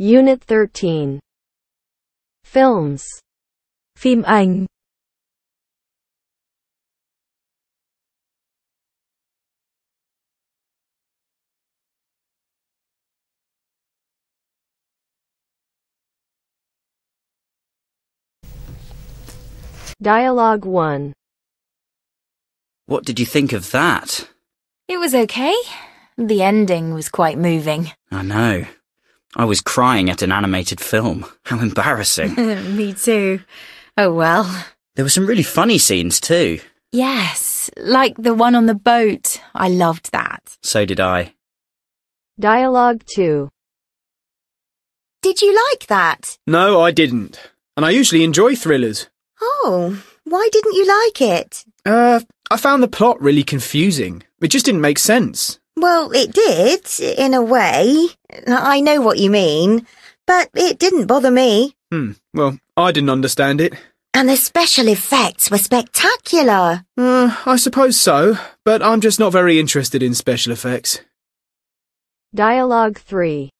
Unit 13. Films. Phim ảnh. Dialogue 1. What did you think of that? It was okay. The ending was quite moving. I know. I was crying at an animated film. How embarrassing. Me too. Oh well. there were some really funny scenes too. Yes, like the one on the boat. I loved that. So did I. Dialogue 2. Did you like that? No, I didn't. And I usually enjoy thrillers. Oh, why didn't you like it? Uh, I found the plot really confusing. It just didn't make sense. Well, it did, in a way. I know what you mean, but it didn't bother me. Hmm, well, I didn't understand it. And the special effects were spectacular. Uh, I suppose so, but I'm just not very interested in special effects. Dialogue 3.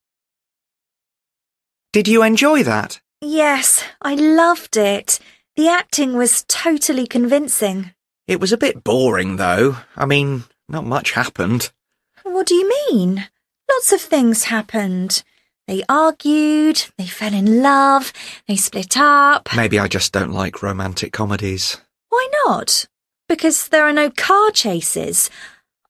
Did you enjoy that? Yes, I loved it. The acting was totally convincing. It was a bit boring, though. I mean, not much happened. What do you mean? Lots of things happened. They argued, they fell in love, they split up. Maybe I just don't like romantic comedies. Why not? Because there are no car chases.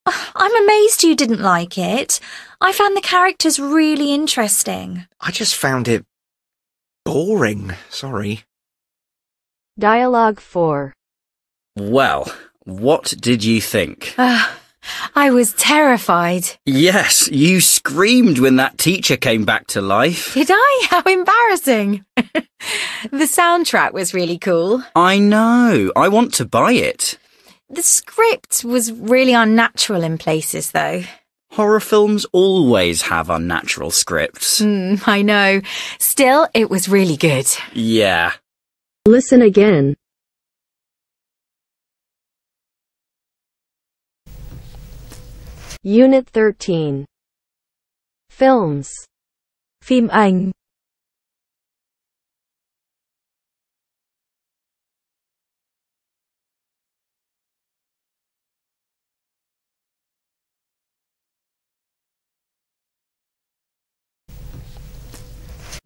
Ah, I'm amazed you didn't like it. I found the characters really interesting. I just found it boring. Sorry. Dialogue 4. Well, what did you think? Ah, I was terrified. Yes, you screamed when that teacher came back to life. Did I? How embarrassing. the soundtrack was really cool. I know. I want to buy it. The script was really unnatural in places, though. Horror films always have unnatural scripts. Mm, I know. Still, it was really good. Yeah. Listen again. Unit 13. Films. Phim ảnh.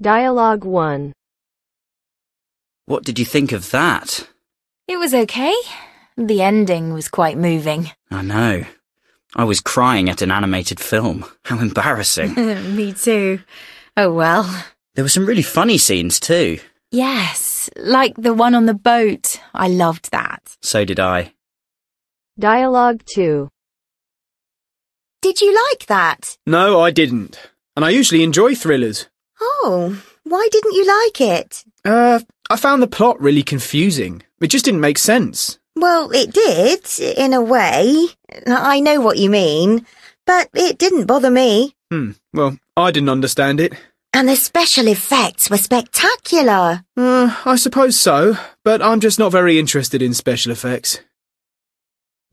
Dialogue 1. What did you think of that? It was okay. The ending was quite moving. I know. I was crying at an animated film. How embarrassing. Me too. Oh well. there were some really funny scenes too. Yes, like the one on the boat. I loved that. So did I. Dialogue 2. Did you like that? No, I didn't. And I usually enjoy thrillers. Oh, why didn't you like it? Uh, I found the plot really confusing. It just didn't make sense. Well, it did, in a way. I know what you mean, but it didn't bother me. Hmm, well, I didn't understand it. And the special effects were spectacular. Uh, I suppose so, but I'm just not very interested in special effects.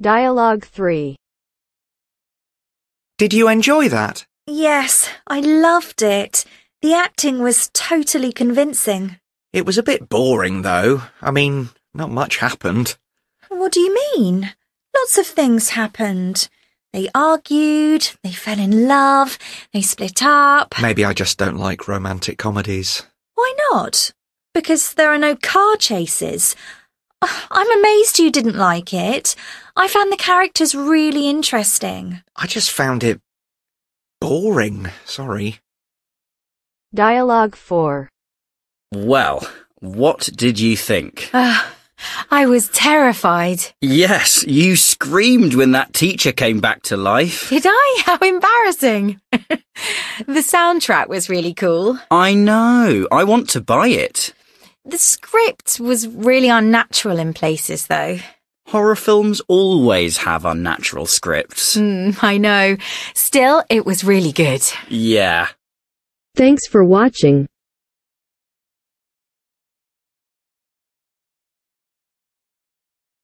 Dialogue 3. Did you enjoy that? Yes, I loved it. The acting was totally convincing. It was a bit boring, though. I mean, not much happened. What do you mean? Lots of things happened. They argued, they fell in love, they split up. Maybe I just don't like romantic comedies. Why not? Because there are no car chases. I'm amazed you didn't like it. I found the characters really interesting. I just found it boring. Sorry. Dialogue 4. Well, what did you think? Ah, I was terrified. Yes, you screamed when that teacher came back to life. Did I? How embarrassing. the soundtrack was really cool. I know. I want to buy it. The script was really unnatural in places, though. Horror films always have unnatural scripts. Mm, I know. Still, it was really good. Yeah. Thanks for watching.